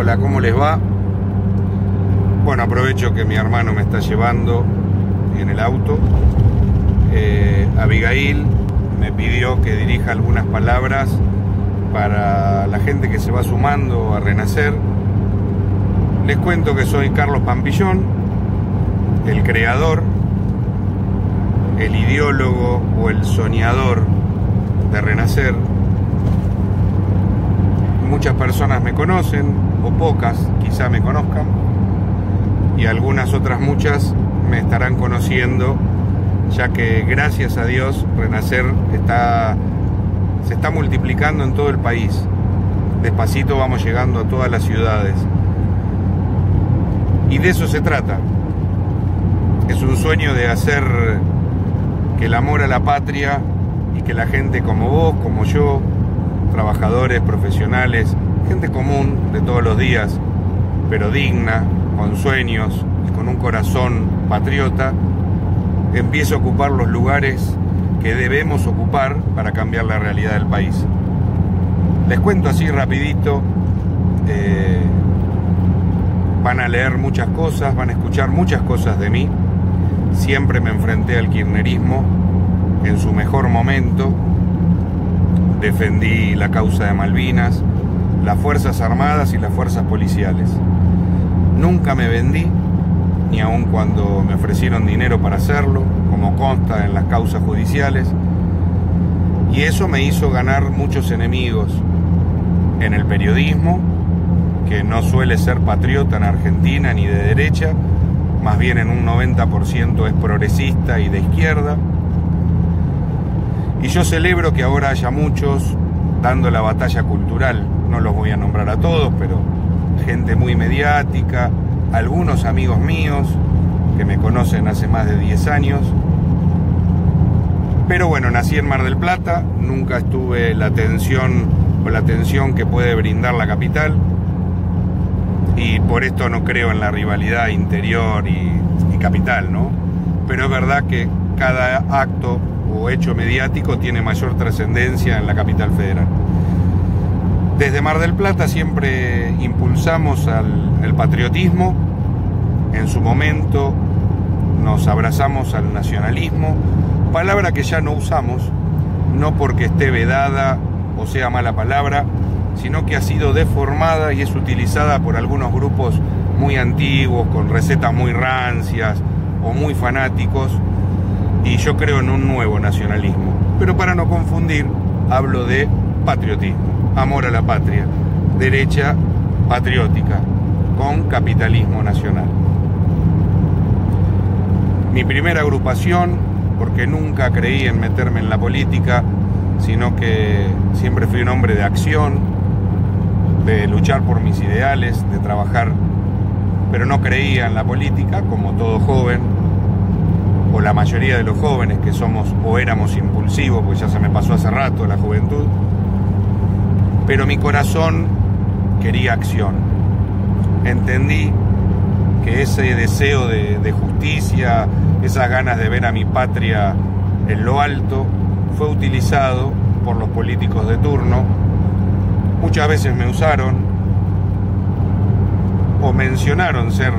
Hola, ¿cómo les va? Bueno, aprovecho que mi hermano me está llevando en el auto. Eh, Abigail me pidió que dirija algunas palabras para la gente que se va sumando a Renacer. Les cuento que soy Carlos Pampillón, el creador, el ideólogo o el soñador de Renacer. Muchas personas me conocen, o pocas quizá me conozcan, y algunas otras muchas me estarán conociendo, ya que gracias a Dios Renacer está, se está multiplicando en todo el país. Despacito vamos llegando a todas las ciudades. Y de eso se trata. Es un sueño de hacer que el amor a la patria y que la gente como vos, como yo, trabajadores, profesionales, gente común de todos los días, pero digna, con sueños y con un corazón patriota, empiece a ocupar los lugares que debemos ocupar para cambiar la realidad del país. Les cuento así rapidito, eh, van a leer muchas cosas, van a escuchar muchas cosas de mí. Siempre me enfrenté al kirchnerismo en su mejor momento, defendí la causa de Malvinas, las Fuerzas Armadas y las Fuerzas Policiales. Nunca me vendí, ni aun cuando me ofrecieron dinero para hacerlo, como consta en las causas judiciales, y eso me hizo ganar muchos enemigos en el periodismo, que no suele ser patriota en Argentina ni de derecha, más bien en un 90% es progresista y de izquierda. Y yo celebro que ahora haya muchos dando la batalla cultural, no los voy a nombrar a todos, pero gente muy mediática, algunos amigos míos que me conocen hace más de 10 años. Pero bueno, nací en Mar del Plata, nunca estuve la atención o la atención que puede brindar la capital y por esto no creo en la rivalidad interior y, y capital, ¿no? Pero es verdad que cada acto o hecho mediático tiene mayor trascendencia en la capital federal. Desde Mar del Plata siempre impulsamos al, el patriotismo, en su momento nos abrazamos al nacionalismo, palabra que ya no usamos, no porque esté vedada o sea mala palabra, sino que ha sido deformada y es utilizada por algunos grupos muy antiguos, con recetas muy rancias o muy fanáticos, y yo creo en un nuevo nacionalismo. Pero para no confundir, hablo de patriotismo amor a la patria, derecha patriótica, con capitalismo nacional. Mi primera agrupación, porque nunca creí en meterme en la política, sino que siempre fui un hombre de acción, de luchar por mis ideales, de trabajar, pero no creía en la política, como todo joven, o la mayoría de los jóvenes que somos o éramos impulsivos, pues ya se me pasó hace rato la juventud pero mi corazón quería acción. Entendí que ese deseo de, justicia, esas ganas de ver a mi patria en lo alto, fue utilizado por los políticos de turno. Muchas veces me usaron o mencionaron ser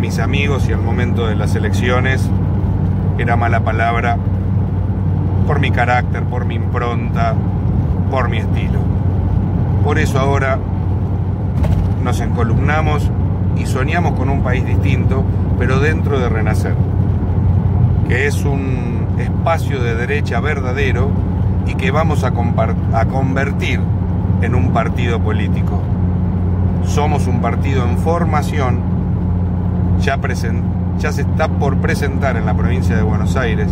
mis amigos y al momento de las elecciones era mala palabra por mi carácter, por mi impronta, por mi estilo. Por eso ahora nos encolumnamos y soñamos con un país distinto, pero dentro de Renacer, que es un espacio de derecha verdadero y que vamos a, convertir en un partido político. Somos un partido en formación, ya, ya se está por presentar en la provincia de Buenos Aires,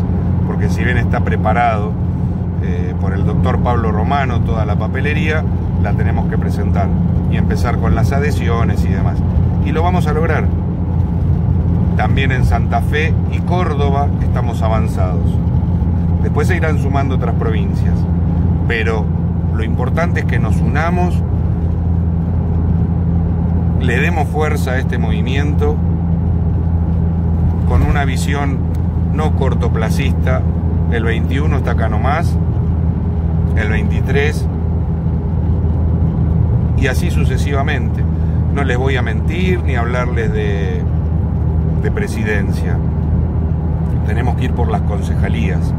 porque si bien está preparado eh, por el doctor Pablo Romano toda la papelería, la tenemos que presentar y empezar con las adhesiones y demás. Y lo vamos a lograr. También en Santa Fe y Córdoba estamos avanzados. Después se irán sumando otras provincias. Pero lo importante es que nos unamos, le demos fuerza a este movimiento con una visión no cortoplacista. El 21 está acá nomás, el 23 y así sucesivamente. no les voy a mentir ni hablarles de, de presidencia. Tenemos que ir por las concejalías,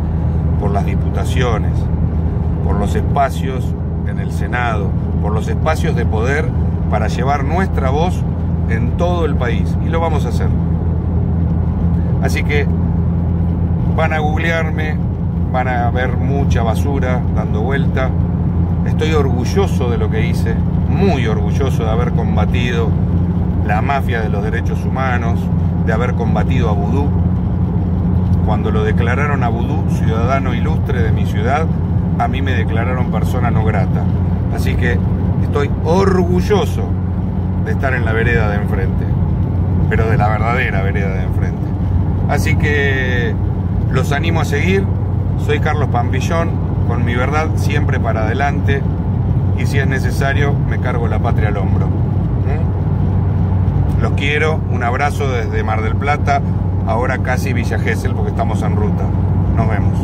por las diputaciones, por los espacios en el Senado, por los espacios de poder para llevar nuestra voz en todo el país. Y lo vamos a hacer. Así que van a googlearme, van a ver mucha basura dando vuelta. Estoy orgulloso de lo que hice, muy orgulloso de haber combatido la mafia de los derechos humanos, de haber combatido a Vudú. Cuando lo declararon a Vudú ciudadano ilustre de mi ciudad, a mí me declararon persona no grata. Así que estoy orgulloso de estar en la vereda de enfrente, pero de la verdadera vereda de enfrente. Así que los animo a seguir. Soy Carlos Pampillón, con mi verdad siempre para adelante y si es necesario me cargo la patria al hombro. ¿Mm? Los quiero, un abrazo desde Mar del Plata, ahora casi Villa Gesell porque estamos en ruta. Nos vemos.